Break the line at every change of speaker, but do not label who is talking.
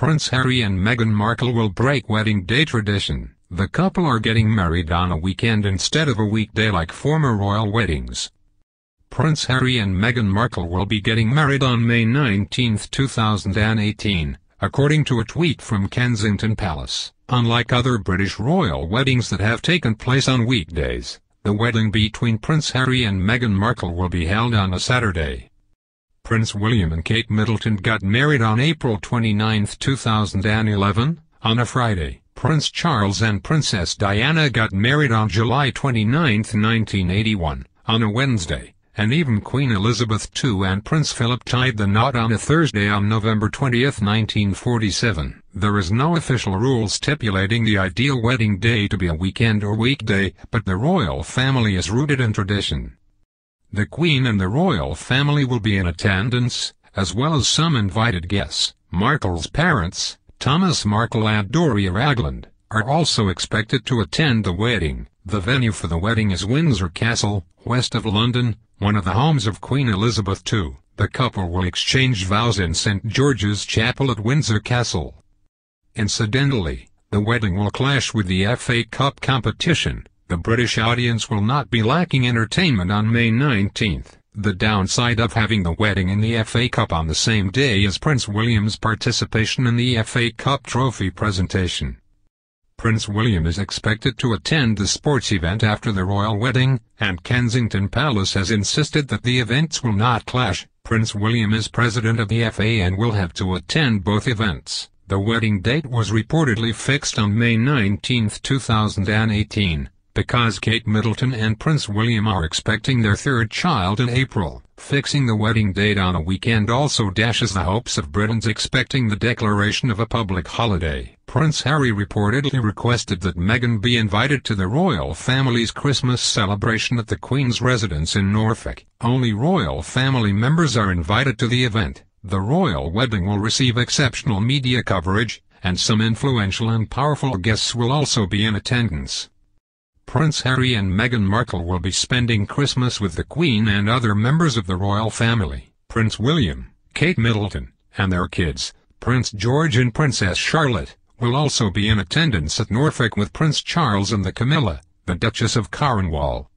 Prince Harry and Meghan Markle will break wedding day tradition. The couple are getting married on a weekend instead of a weekday like former royal weddings. Prince Harry and Meghan Markle will be getting married on May 19, 2018, according to a tweet from Kensington Palace. Unlike other British royal weddings that have taken place on weekdays, the wedding between Prince Harry and Meghan Markle will be held on a Saturday. Prince William and Kate Middleton got married on April 29, 2011, on a Friday. Prince Charles and Princess Diana got married on July 29, 1981, on a Wednesday, and even Queen Elizabeth II and Prince Philip tied the knot on a Thursday on November 20, 1947. There is no official rule stipulating the ideal wedding day to be a weekend or weekday, but the royal family is rooted in tradition. The Queen and the royal family will be in attendance, as well as some invited guests. Markle's parents, Thomas Markle and Doria Ragland, are also expected to attend the wedding. The venue for the wedding is Windsor Castle, west of London, one of the homes of Queen Elizabeth II. The couple will exchange vows in St. George's Chapel at Windsor Castle. Incidentally, the wedding will clash with the FA Cup competition, the British audience will not be lacking entertainment on May 19. The downside of having the wedding in the FA Cup on the same day is Prince William's participation in the FA Cup trophy presentation. Prince William is expected to attend the sports event after the royal wedding, and Kensington Palace has insisted that the events will not clash. Prince William is president of the FA and will have to attend both events. The wedding date was reportedly fixed on May 19, 2018 because Kate Middleton and Prince William are expecting their third child in April. Fixing the wedding date on a weekend also dashes the hopes of Britons expecting the declaration of a public holiday. Prince Harry reportedly requested that Meghan be invited to the royal family's Christmas celebration at the Queen's residence in Norfolk. Only royal family members are invited to the event. The royal wedding will receive exceptional media coverage, and some influential and powerful guests will also be in attendance. Prince Harry and Meghan Markle will be spending Christmas with the Queen and other members of the royal family. Prince William, Kate Middleton, and their kids, Prince George and Princess Charlotte, will also be in attendance at Norfolk with Prince Charles and the Camilla, the Duchess of Cornwall.